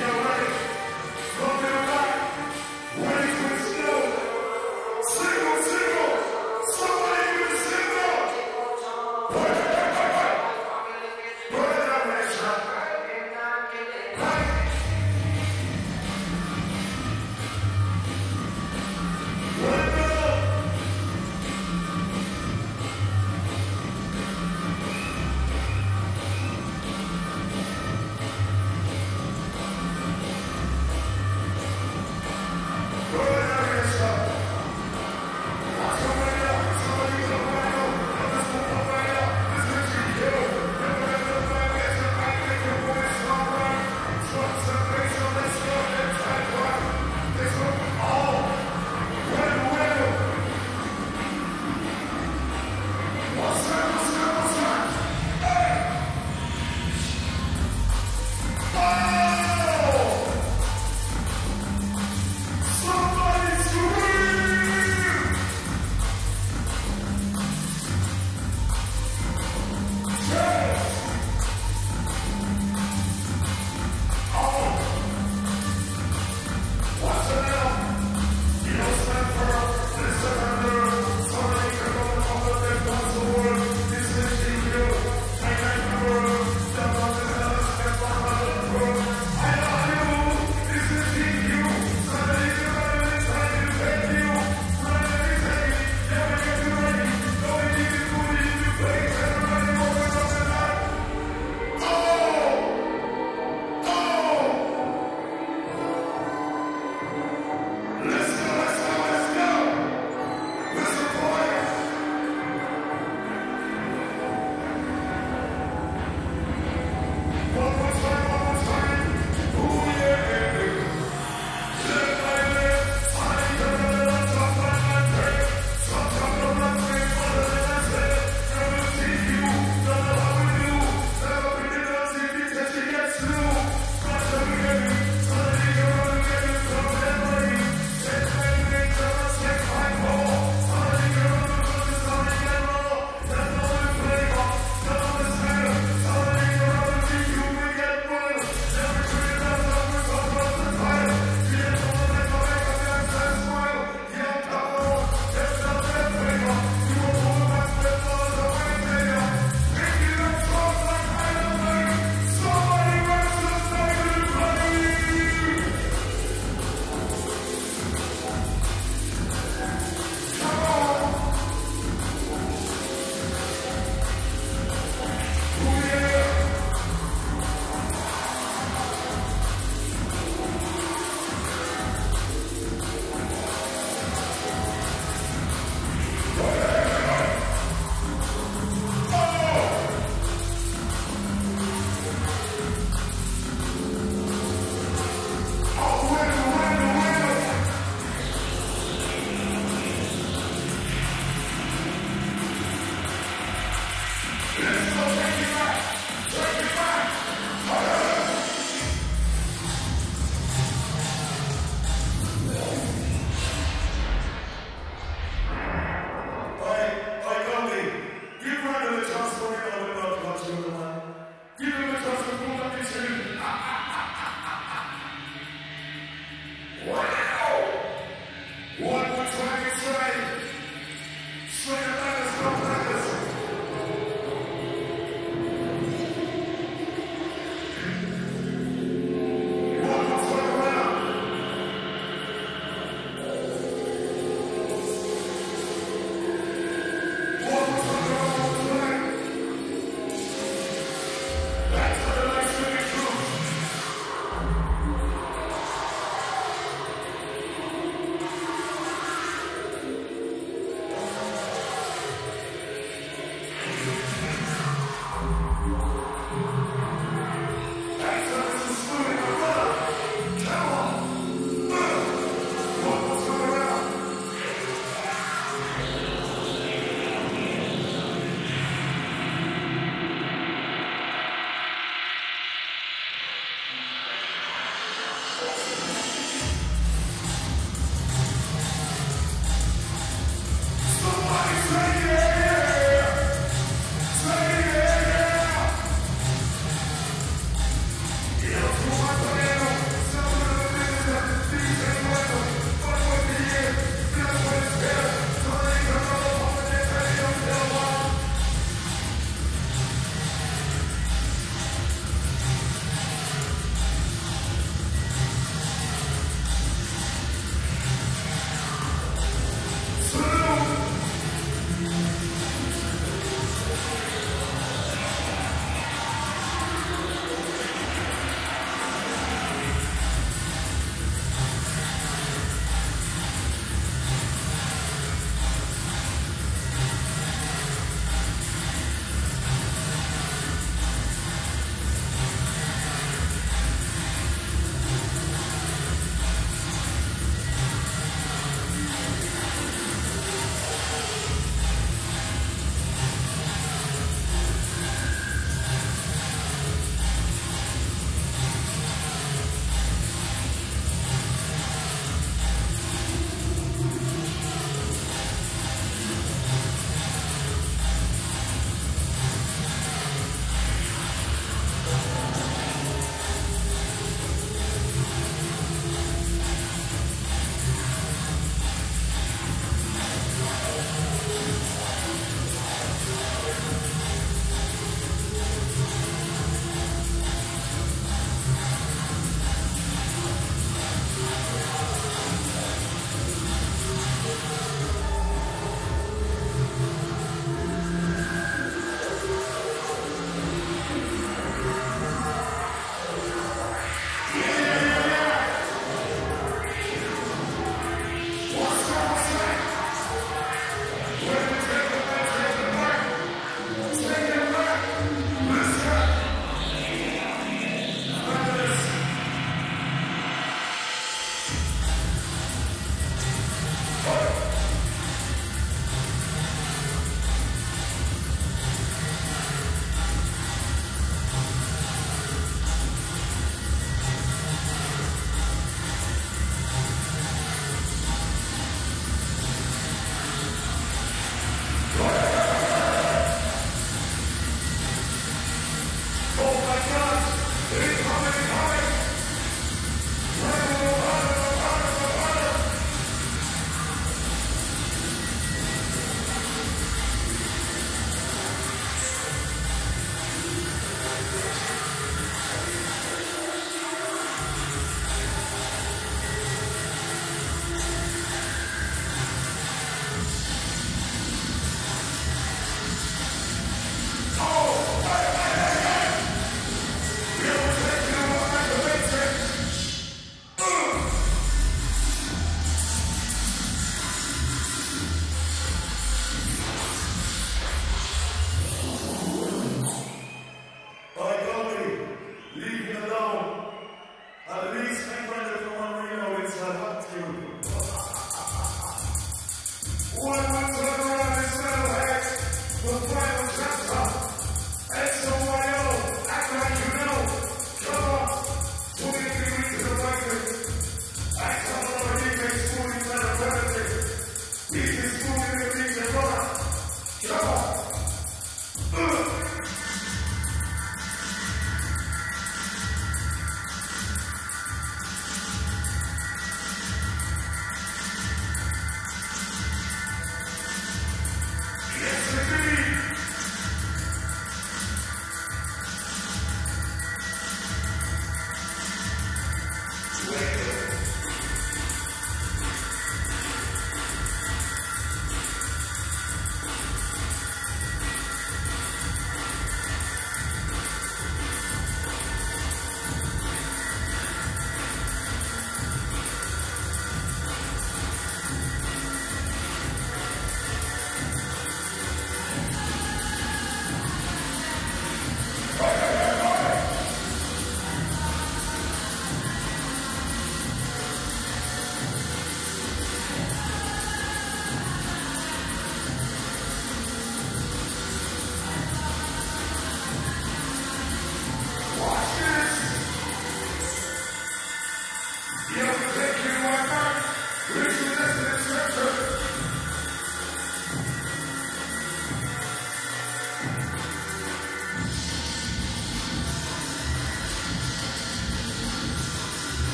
Yeah.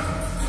Yeah.